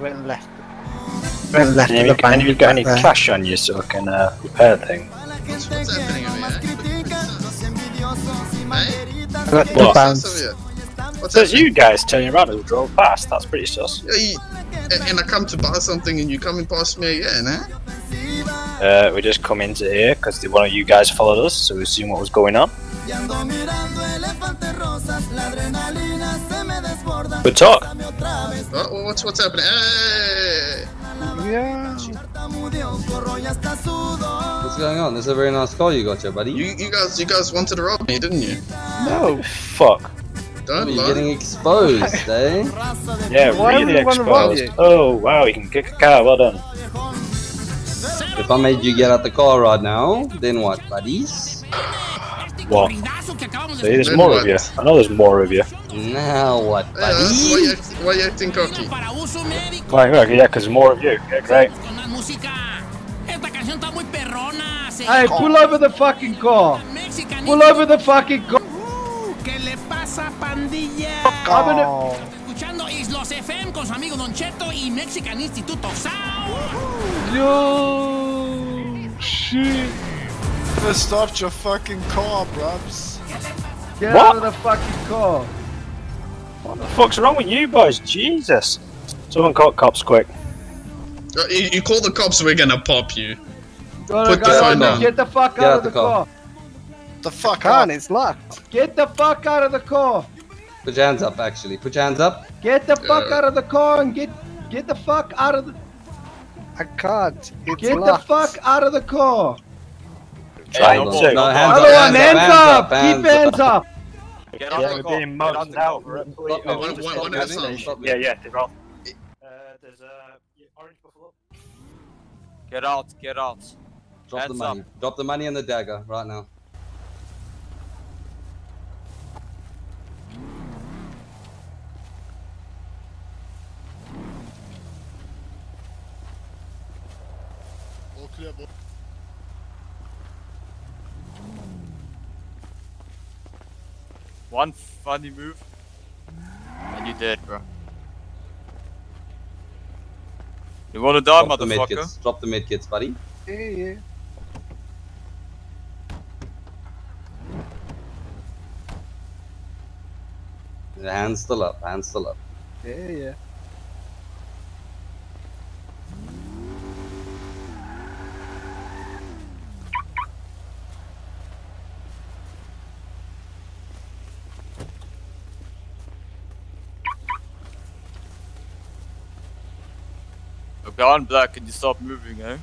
went left. Went left Any, of the bank. any, you got any there. cash on you so I can uh, repair the thing? What's, what's happening over here? Hey? I got two What? What's over here? What's So you guys turning around and we drove past. That's pretty sus. Yeah, you, and, and I come to buy something and you coming past me again, eh? Uh, we just come into here because one of you guys followed us, so we seen what was going on. Good talk. Oh, what's what's happening? Hey! Yeah. What's going on? This is a very nice car you got here, buddy. You you guys you guys wanted to rob me, didn't you? No, fuck. Don't You're lie. getting exposed, eh? Yeah, Why really would we wanna rob exposed. Oh, wow, you can kick a car. Well done. If I made you get out the car right now, then what, buddies? What? See, there's Then more what? of you. I know there's more of you. Now what, Hey, uh, why, you buddy? act, why you acting cocky? Right, right, yeah, because more of you. Yeah, great. Hey, pull over the fucking car. Pull over the fucking car. ¿Qué le pasa, pandilla? Oh. Escuchando East Los FM con su amigo Don Cheto y Mexican Instituto Sound. Yo, shit. Just stopped your fucking car, brubs. Get What? out of the fucking car. What the fuck's wrong with you boys? Jesus. Someone call cops quick. Uh, you, you call the cops, we're gonna pop you. Go, Put go, the go, phone go. down. Get the fuck out out of the the car. car. The fuck Can't, it's locked. Get the fuck out of the car. Put your hands up, actually. Put your hands up. Get the fuck Yeah. out of the car and get get the fuck out of the I can't. It's get the fuck out of the car. Trying no, to. no, hands Other up, one, hands hands up, up. hands Keep hands up. Get Yeah, we're being mugged out. We're at police- Stop me, oh, one- just one- stop one me, at a stop time. me, stop me. Yeah, yeah, they're all. Uh, there's a orange buffalo. Get out, get out. Drop the Hands money. Drop the money and the dagger right now. All clear, boy. One funny move. And you dead, bro. You wanna die, Drop the motherfucker? medkits. Drop the medkits, buddy. Yeah, yeah. The hands still up. Hands still up. Yeah, yeah. On black, and you stop moving, eh?